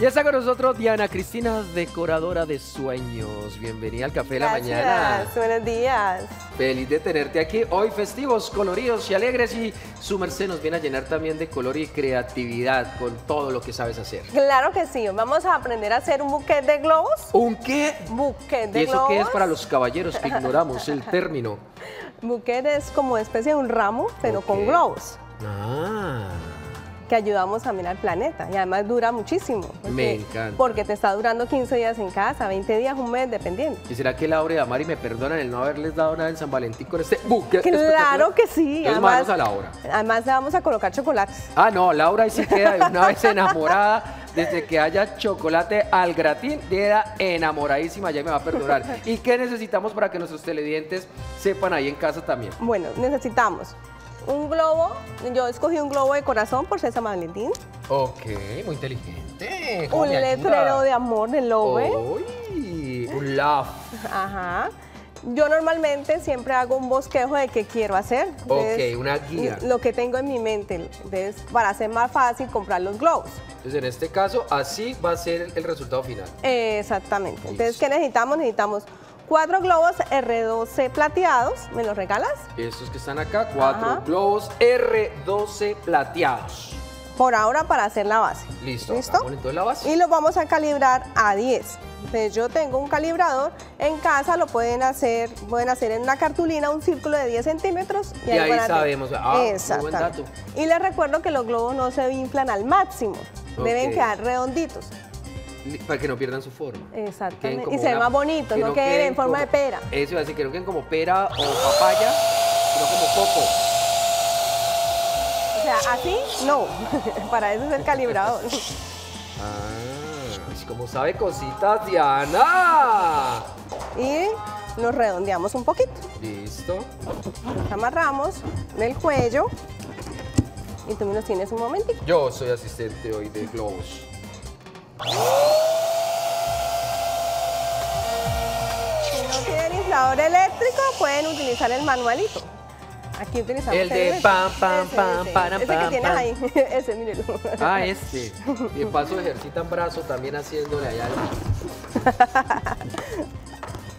Ya está con nosotros Diana Cristina, decoradora de sueños. Bienvenida al Café de la Mañana. buenos días. Feliz de tenerte aquí. Hoy festivos, coloridos y alegres y su merced nos viene a llenar también de color y creatividad con todo lo que sabes hacer. Claro que sí, vamos a aprender a hacer un buquet de globos. ¿Un qué? Buquet ¿Y de eso globos. qué es para los caballeros que ignoramos el término? Buquet es como especie de un ramo, pero con globos, Ah, que ayudamos también al planeta y además dura muchísimo. Me encanta. Porque te está durando 15 días en casa, 20 días, un mes, dependiendo. ¿y será que Laura y Amari me perdonan el no haberles dado nada en San Valentín con este buque? Claro que sí. Es manos a la obra. Además le vamos a colocar chocolates. Ah, no, Laura ahí sí queda de una vez enamorada. Desde que haya chocolate al gratín, queda enamoradísima, ya me va a perdonar. ¿Y qué necesitamos para que nuestros televidentes sepan ahí en casa también? Bueno, necesitamos un globo. Yo escogí un globo de corazón por ser San Valentín. Ok, muy inteligente. ¿Cómo Un letrero de amor de Lowe. Uy, un love. Ajá. Yo normalmente siempre hago un bosquejo de qué quiero hacer. Ok, una guía. Lo que tengo en mi mente. Entonces, para hacer más fácil comprar los globos. Entonces, en este caso, así va a ser el resultado final. Exactamente. Entonces. ¿qué necesitamos? Necesitamos cuatro globos R12 plateados. ¿Me los regalas? Estos que están acá, cuatro Ajá. globos R12 plateados. Por ahora para hacer la base. Listo. ¿Listo? la base. Y los vamos a calibrar a 10. Entonces yo tengo un calibrador, en casa lo pueden hacer, pueden hacer en una cartulina un círculo de 10 centímetros. Y ahí van a tener- sabemos. Ah, buen dato. Y les recuerdo que los globos no se inflan al máximo, deben quedar redonditos. Para que no pierdan su forma. Exactamente. Y se una- más bonitos, que no queden en forma de pera. Eso iba a decir, que no queden como pera o papaya, sino como coco. O sea, así no, para eso es el calibrador. Ah, como sabe cositas, Diana. y los redondeamos un poquito. Listo. Los amarramos del cuello y tú me los tienes un momentito. Yo soy asistente hoy de globos. Si no tienen inflador eléctrico, pueden utilizar el manualito. Aquí utilizamos El de pam, pam, pam, ese, param, ese que pam, tienes pam. ahí, ese, mírelo. Ah, este. Y de paso ejercitan brazo también haciéndole allá.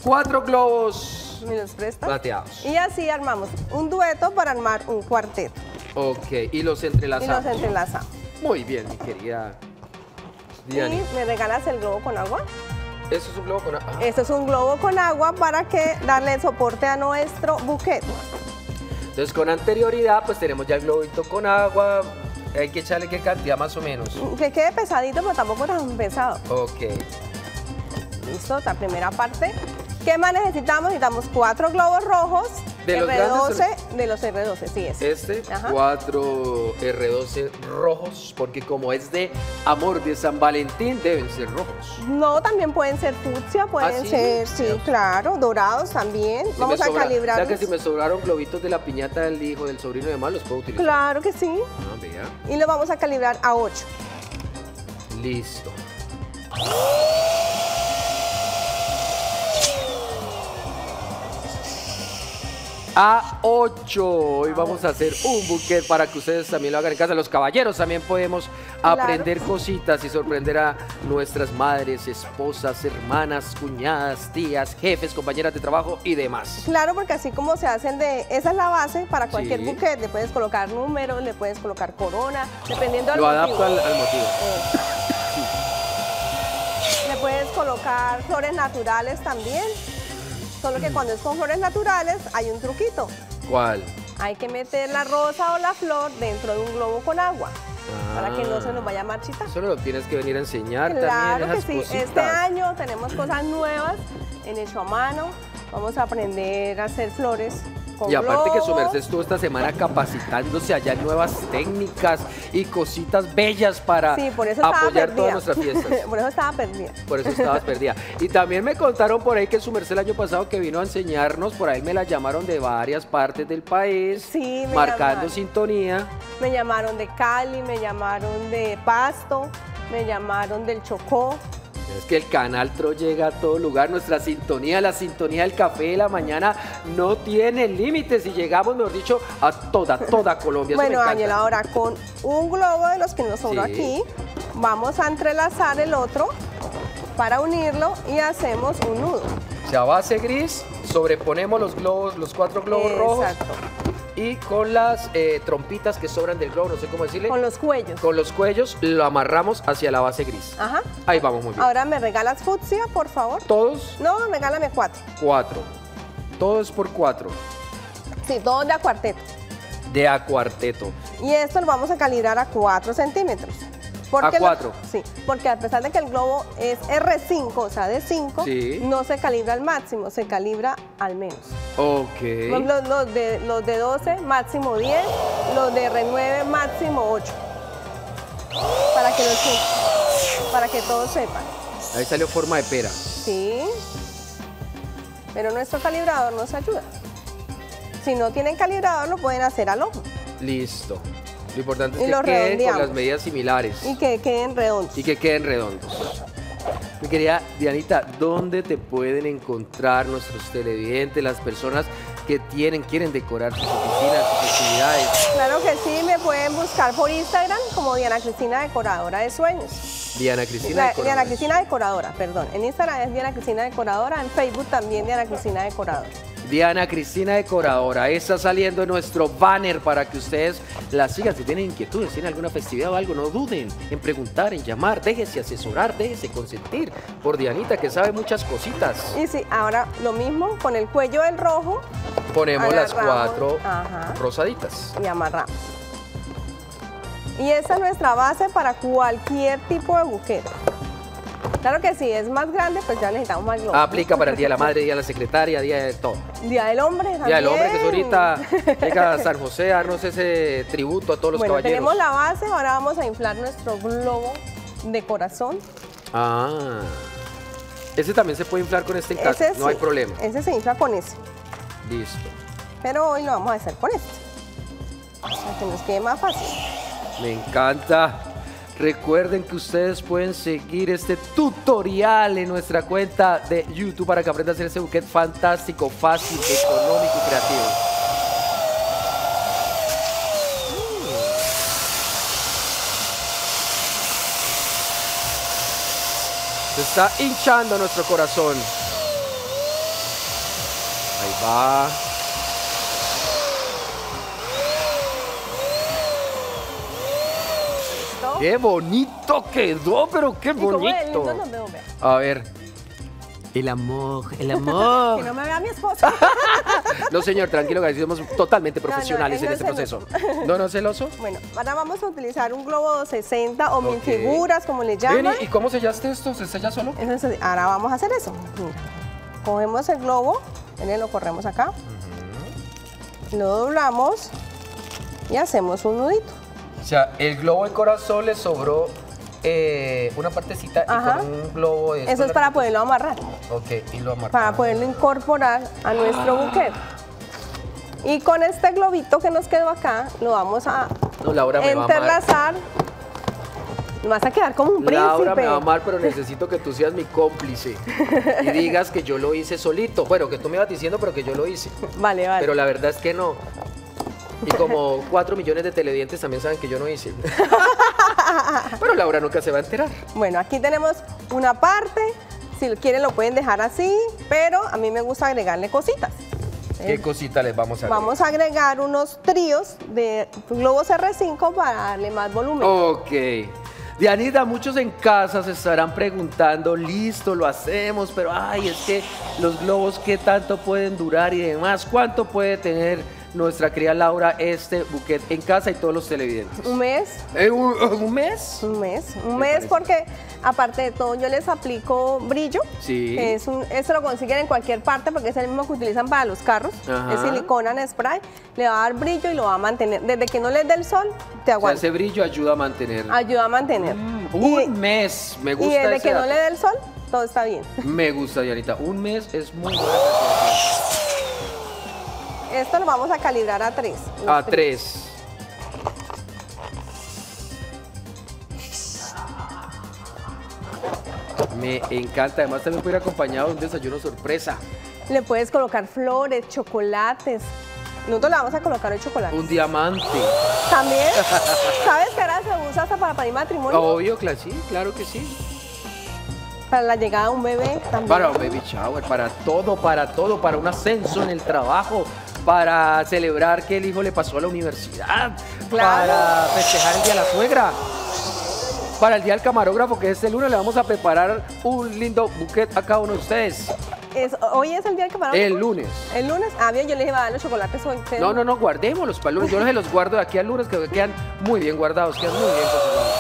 Cuatro globos ¿Me los prestas? plateados. Y así armamos un dueto para armar un cuarteto. Ok, y los Y entrelazamos. los entrelazamos. Muy bien, mi querida Diani. Y me regalas el globo con agua. Eso es un globo con... ah, Esto es un globo con agua para que darle soporte a nuestro buquet. Entonces con anterioridad pues tenemos ya el globito con agua. Hay que echarle qué cantidad más o menos. Que quede pesadito, pero tampoco tan pesado. Ok. Listo, la primera parte. ¿Qué más necesitamos? Necesitamos cuatro globos rojos. ¿De los R12, grandes de los R12, sí es. Este, Ajá. 4 R12 rojos, porque como es de amor de San Valentín, deben ser rojos. No, también pueden ser fucsia, pueden ¿Ah, sí? ser, sí, claro, dorados también. Si Vamos a sobra- calibrar. Ya que si me sobraron globitos de la piñata del hijo, del sobrino y demás, los puedo utilizar. Claro que sí. Ah, vea. Y lo vamos a calibrar a 8. Listo. A 8. Hoy vamos a hacer un buquet para que ustedes también lo hagan en casa. Los caballeros también podemos Claro. aprender cositas y sorprender a nuestras madres, esposas, hermanas, cuñadas, tías, jefes, compañeras de trabajo y demás. Claro, porque así como se hacen de... Esa es la base para cualquier Sí. buquet. Le puedes colocar números, le puedes colocar corona, dependiendo del Lo motivo. adapto al, al motivo. Eh. Le puedes colocar flores naturales también. Solo que cuando es con flores naturales hay un truquito. ¿Cuál? Hay que meter la rosa o la flor dentro de un globo con agua para que no se nos vaya a marchitar. Solo lo tienes que venir a enseñar Claro también que esas sí. Este año tenemos cosas nuevas en hecho a mano. Vamos a aprender a hacer flores con Y aparte que su merced estuvo esta semana capacitándose allá en nuevas técnicas y cositas bellas para Sí, por eso estaba apoyar perdida. todas nuestras fiestas. por eso estaba perdida. Por eso estabas perdida. Y también me contaron por ahí que su merced el año pasado que vino a enseñarnos, por ahí me la llamaron de varias partes del país, Sí, marcando llamaron. sintonía. Me llamaron de Cali, me llamaron de Pasto, me llamaron del Chocó. Es que el canal Tro llega a todo lugar, nuestra sintonía, la sintonía del café de la mañana no tiene límites y llegamos, mejor dicho, a toda, toda Colombia. Bueno. Ángela, ahora con un globo de los que nos sobró Sí. aquí, vamos a entrelazar el otro para unirlo y hacemos un nudo. O sea, base gris, sobreponemos los globos, los cuatro globos rojos. Y con las eh, trompitas que sobran del globo, no sé cómo decirle. Con los cuellos. con los cuellos lo amarramos hacia la base gris. Ajá. Ahí vamos muy bien. Ahora me regalas fucsia, por favor. Todos No, regálame cuatro. cuatro. Todos por cuatro. Sí, todos de a cuarteto. De a cuarteto. Y esto lo vamos a calibrar a 4 centímetros. ¿A lo- cuatro? sí, porque a pesar de que el globo es R5, o sea, de 5, Sí. no se calibra al máximo, se calibra al menos. Ok. Los, los de, los de 12, máximo 10, los de R9, máximo 8. Para que, los, para que todos sepan. Ahí salió forma de pera. Sí. Pero nuestro calibrador nos ayuda. Si no tienen calibrador, lo pueden hacer al ojo Listo. Lo importante es que queden con las medidas similares. y que queden redondos. y que queden redondos. Mi querida Dianita, ¿dónde te pueden encontrar nuestros televidentes, las personas que tienen, quieren decorar sus oficinas, sus actividades? Claro que sí, me pueden buscar por Instagram como Diana Cristina Decoradora de Sueños. Diana Cristina. La- Decoradora. Diana Cristina Decoradora, perdón. En Instagram es Diana Cristina Decoradora, en Facebook también Diana Cristina Decoradora. Diana Cristina Decoradora, está saliendo en nuestro banner para que ustedes la sigan. Si tienen inquietudes, tienen alguna festividad o algo, no duden en preguntar, en llamar, déjese asesorar, déjese consentir por Dianita que sabe muchas cositas. Y sí, ahora lo mismo con el cuello del rojo Ponemos las cuatro ajá. rosaditas. y amarramos. Y esta es nuestra base para cualquier tipo de buquete. Claro que si es más grande, pues ya necesitamos más globos. Aplica para el Día de la Madre, Día de la Secretaria, Día de todo. Día del hombre también. Día del Hombre, que es ahorita llega a San José a darnos ese tributo a todos los bueno, caballeros. tenemos la base, ahora vamos a inflar nuestro globo de corazón. Ah. Ese también se puede inflar con este en casa, Ese no hay sí, problema. Ese se infla con ese, Listo. pero hoy lo vamos a hacer con este. Para que nos quede más fácil. Me encanta. Recuerden que ustedes pueden seguir este tutorial en nuestra cuenta de YouTube para que aprendan a hacer ese buquet fantástico, fácil, económico y creativo. Se está hinchando nuestro corazón. Ahí va. ¡Qué bonito quedó! Pero qué como bonito. vea. A ver. El amor, el amor. Que no me vea mi esposo. No, señor, tranquilo, que somos totalmente no, profesionales en no este es proceso. ¿No, no celoso? bueno, ahora vamos a utilizar un globo 60 o mil Ok. figuras, como le llaman. Ven, ¿y cómo sellaste esto? ¿Se sella solo? Entonces, ahora vamos a hacer eso. Mira, cogemos el globo, miren, lo corremos acá, lo doblamos y hacemos un nudito. O sea, el globo de corazón le sobró eh, una partecita Ajá. y con un globo de Eso es para poderlo amarrar, Ok, y lo amarramos. para poderlo incorporar a nuestro buquete. Y con este globito que nos quedó acá, lo vamos a No, Laura me va a amar. entrelazar. Vas a quedar como un príncipe. Laura me va a amar, pero necesito que tú seas mi cómplice y digas que yo lo hice solito. Bueno, que tú me ibas diciendo, pero que yo lo hice. Vale, vale. Pero la verdad es que no. Y como 4 millones de televidentes también saben que yo no hice. Pero Laura nunca se va a enterar. Bueno, aquí tenemos una parte. Si lo quieren lo pueden dejar así, pero a mí me gusta agregarle cositas. ¿Qué cosita les vamos a Vamos a agregar unos tríos de globos R5 para darle más volumen. Ok. Dianita, muchos en casa se estarán preguntando, listo, lo hacemos, pero ay, es que los globos, ¿qué tanto pueden durar y demás? ¿Cuánto puede tener nuestra querida Laura este buquet en casa y todos los televidentes? Un mes, ¿En un, mes? un mes, un Me mes parece. porque aparte de todo yo les aplico brillo. Sí. es un, esto lo consiguen en cualquier parte porque es el mismo que utilizan para los carros. Ajá. Es silicona en spray. Le va a dar brillo y lo va a mantener. Desde que no les dé el sol, te O sea, aguanta. ese brillo ayuda a mantener. Ayuda a mantener. Mm, Y- un mes, me y gusta desde ese que no le dé el sol, todo está bien. Me gusta, Dianita. Un mes es muy cantidad. Esto lo vamos a calibrar a 3. A tres. Me encanta. Además, también puede ir acompañado de un desayuno sorpresa. Le puedes colocar flores, chocolates. Nosotros le vamos a colocar el chocolate. Un diamante. También, ¿sabes que ahora se usa hasta para pedir matrimonio, Obvio, claro, sí, claro que sí. para la llegada de un bebé también. Para un baby shower, para todo, para todo, para un ascenso en el trabajo, para celebrar que el hijo le pasó a la universidad, Claro. para festejar el día de la suegra. Para el día del camarógrafo, que este lunes le vamos a preparar un lindo buquet a cada uno de ustedes. Es- hoy es el día que paramos. El lunes. El lunes. Ah, bien, yo les iba a dar los chocolates hoy. No, no, no, guardémoslos para el lunes. Yo se los guardo de aquí al lunes, que quedan muy bien guardados, quedan muy bien conservados.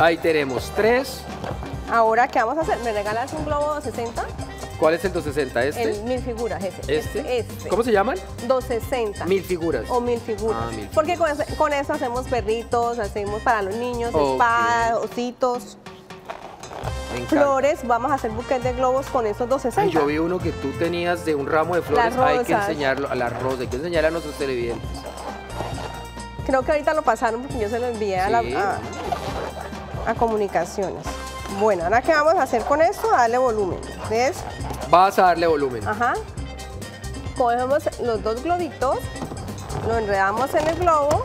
Ahí tenemos tres. Ahora, ¿qué vamos a hacer? ¿Me regalas un globo 260? ¿Cuál es el 260? ¿Este? El mil figuras, ese. ¿Este? Este. ¿Cómo se llaman? 260. Mil figuras. O mil figuras. Ah, mil Porque con, eso hacemos perritos, hacemos para los niños, Ok. espadas, ositos, flores. Vamos a hacer buquet de globos con esos Ay, 260. yo vi uno que tú tenías de un ramo de flores. Hay que enseñarlo a las rosas, hay que enseñarle a nuestros televidentes. Creo que ahorita lo pasaron porque yo se lo envié a, la- a comunicaciones. Bueno, ahora qué vamos a hacer con esto? Darle volumen. ¿Ves? Vas a darle volumen. Ajá. Cogemos los dos globitos, lo enredamos en el globo,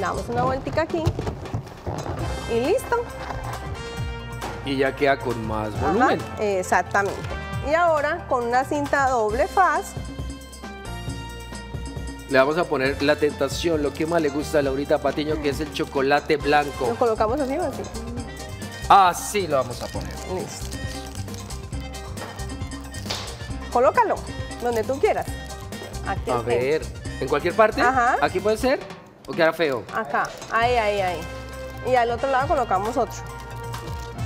damos una vueltica aquí y listo. Y ya queda con más Ajá, volumen. exactamente. Y ahora con una cinta doble faz, Le vamos a poner la tentación, lo que más le gusta a Laurita Patiño, que es el chocolate blanco. lo colocamos así o así. Así lo vamos a poner. Listo. Colócalo donde tú quieras. Aquí A ver, ¿en cualquier parte? Ajá. ¿Aquí puede ser? ¿O queda feo? Acá, ahí, ahí, ahí. Y al otro lado colocamos otro.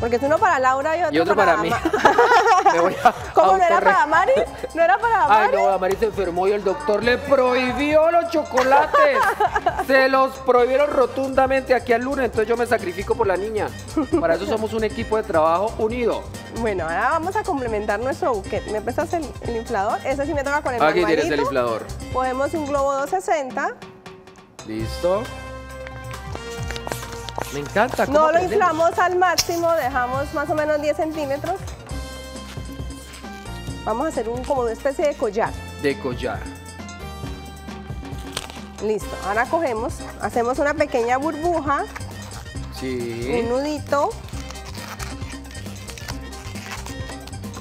Porque es uno para Laura y otro, Y otro para, mí. Ma- Me voy a ¿Cómo no era para Mari? ¿No era para Ay, Mari? no, Damari se enfermó y el doctor le prohibió los chocolates. se los prohibieron rotundamente aquí al lunes, entonces yo me sacrifico por la niña. Para eso somos un equipo de trabajo unido. Bueno, ahora vamos a complementar nuestro buquet. ¿Me prestas el, el inflador? Ese sí me toca con el Aquí tienes el inflador. Cogemos un globo 260. Listo. Me encanta. ¿cómo No lo inflamos al máximo, dejamos más o menos 10 centímetros. Vamos a hacer un, como una especie de collar. De collar. Listo. Ahora cogemos, hacemos una pequeña burbuja, Sí. un nudito.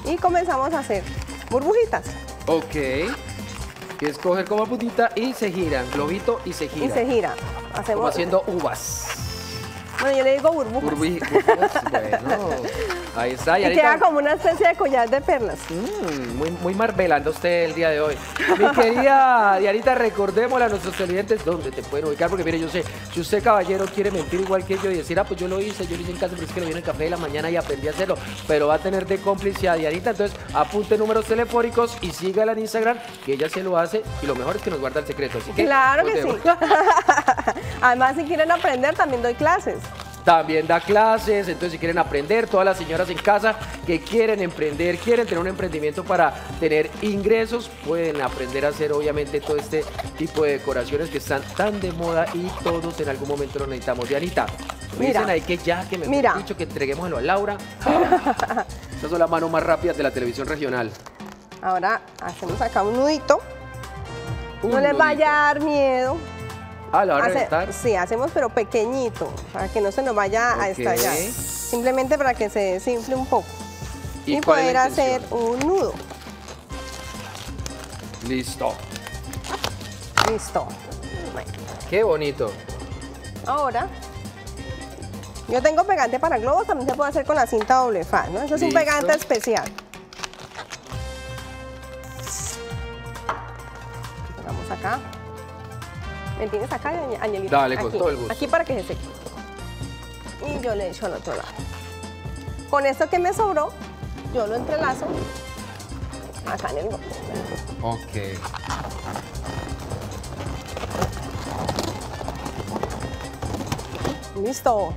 Y comenzamos a hacer burbujitas. Ok. Que es coger como putita y se giran. Globito y se gira. Y se gira. Hacemos, Como haciendo uvas. Bueno, yo le digo burbujas. Burbujas, bueno. Ahí está. Y Y queda como una especie de collar de perlas. Mm, muy, muy marvelando usted el día de hoy. Mi querida Dianita, recordémosle a nuestros televidentes dónde te pueden ubicar, porque mire, yo sé, si usted caballero quiere mentir igual que yo y decir, ah, pues yo lo hice, yo lo hice en casa, pero es que lo vi en el café de la mañana y aprendí a hacerlo, pero va a tener de cómplice a Dianita, entonces apunte números telefónicos y sígala en Instagram, que ella se lo hace y lo mejor es que nos guarda el secreto. Así que, Claro que sí. Además, si quieren aprender, también doy clases. También da clases, entonces si quieren aprender, todas las señoras en casa que quieren emprender, quieren tener un emprendimiento para tener ingresos, pueden aprender a hacer obviamente todo este tipo de decoraciones que están tan de moda y todos en algún momento lo necesitamos. Dianita, me Mira. dicen ahí que ya, que me Mira. dicho que entreguémoslo a Laura. Estas son las manos más rápidas de la televisión regional. Ahora hacemos acá un nudito. Un no les vaya a dar miedo. Ah, la va a Hace- reventar. sí, hacemos pero pequeñito, para que no se nos vaya a Ok. estallar. Simplemente para que se desinfle un poco. ¿Y Y, cuál es poder la hacer intención? un nudo. Listo. Listo. Bueno, Qué bonito. ahora, yo tengo pegante para globos, también se puede hacer con la cinta doble faz, ¿no? Eso es un Listo. pegante especial. ¿Me tienes acá, Añe- Añelita? Dale, con Aquí, todo el gusto. Aquí para que se seque. Y yo le echo al otro lado. Con esto que me sobró, yo lo entrelazo acá en el globo. Ok. Listo.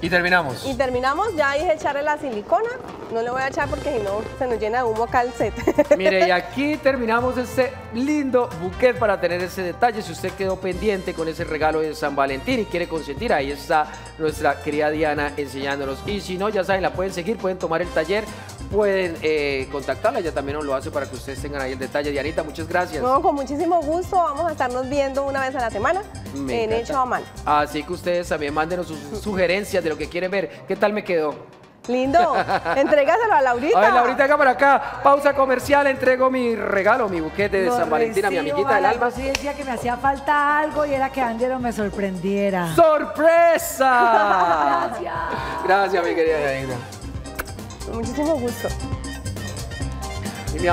Y terminamos. Y terminamos, ya es echarle la silicona No le voy a echar porque si no se nos llena de humo acá el set. Mire, y aquí terminamos este lindo buquet para tener ese detalle. Si usted quedó pendiente con ese regalo de San Valentín y quiere consentir, ahí está nuestra querida Diana enseñándonos. Y si no, ya saben, la pueden seguir, pueden tomar el taller, pueden eh, contactarla, ella también nos lo hace para que ustedes tengan ahí el detalle. Dianita, muchas gracias. No, con muchísimo gusto. Vamos a estarnos viendo una vez a la semana Me en encanta. Hecho a Mano. Así que ustedes también mándenos sus sugerencias de lo que quieren ver. ¿Qué tal me quedó? Lindo. Entrégaselo a Laurita. A ver, Laurita, acá para acá. Pausa comercial. Entrego mi regalo, mi buquete de Lo San Valentín a mi amiguita del alma. Yo sí decía que me hacía falta algo y era que Angelo me sorprendiera. ¡Sorpresa! Gracias, mi querida. Con muchísimo gusto. Y mi